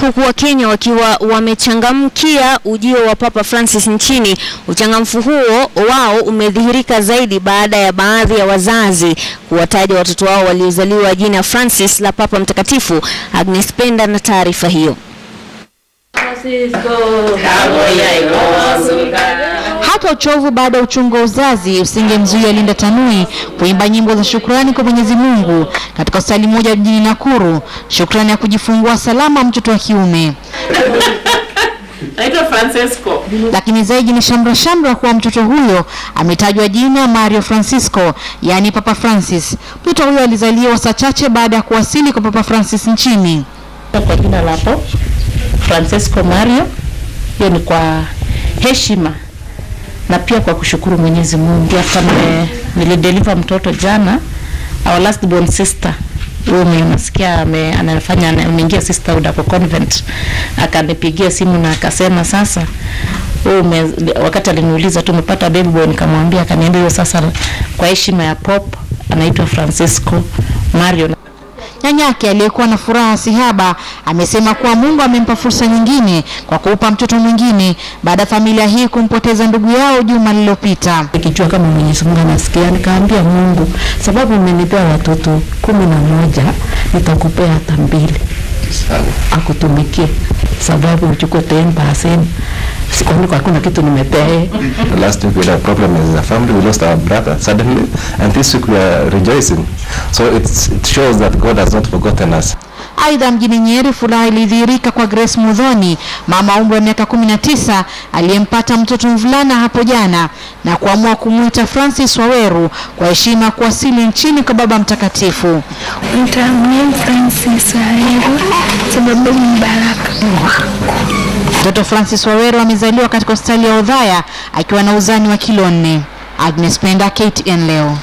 Huku Wakenya wakiwa wamechangamkia ujio wa Papa Francis nchini, uchangamfu huo wao umedhihirika zaidi baada ya baadhi ya wazazi kuwataja watoto wao waliozaliwa jina Francis la Papa Mtakatifu. Agnes Penda na taarifa hiyo. Hata uchovu baada ya uchungu wa uzazi usingemzuia Linda Tanui kuimba nyimbo za shukrani kwa Mwenyezi Mungu katika hospitali moja mjini Nakuru, shukrani ya kujifungua salama mtoto wa kiume. Naitwa Francesco. Lakini zaidi ni shamra shamra kuwa mtoto huyo ametajwa jina Mario Francisco, yaani Papa Francis. Mtoto huyo alizaliwa saa chache baada ya kuwasili kwa Papa Francis nchini. Kwa jina lapo Francesco Mario, hiyo ni kwa heshima na pia kwa kushukuru Mwenyezi Mungu. Hata nilideliver mtoto jana, our last born sister huyo mwenye unasikia ame- anafanya ameingia sisterhood hapo convent, akanipigia simu na akasema sasa ume, wakati aliniuliza tu umepata baby boy, nikamwambia, akaniambia hiyo sasa kwa heshima ya Pop anaitwa Francisco Mario. Nyanyake aliyekuwa na furaha sihaba amesema kuwa Mungu amempa fursa nyingine kwa kuupa mtoto mwingine baada ya familia hii kumpoteza ndugu yao juma lililopita. nikijua kama Mwenyezi Mungu anasikia, nikaambia Mungu, sababu umenipea watoto kumi na moja, nitakupea hata mbili akutumikie, sababu uchukue 10%. Sikwani kwa hakuna kitu nimepea yeye. Last week we had a problem as a family. We lost our brother suddenly, and this week we are rejoicing. So it's, it shows that God has not forgotten us. Aidha, mjini Nyeri furaha ilidhihirika kwa Grace Mudhoni, mama umri wa miaka 19 aliyempata mtoto mvulana hapo jana na kuamua kumwita Francis Waweru kwa heshima ya kuwasili nchini kwa Baba Mtakatifu. Mtamwita Francis Waweru sababu ni baraka. Mtoto Francis wawero amezaliwa katika hospitali ya Udhaya akiwa na uzani wa kilo nne. Agnes Penda, KTN leo.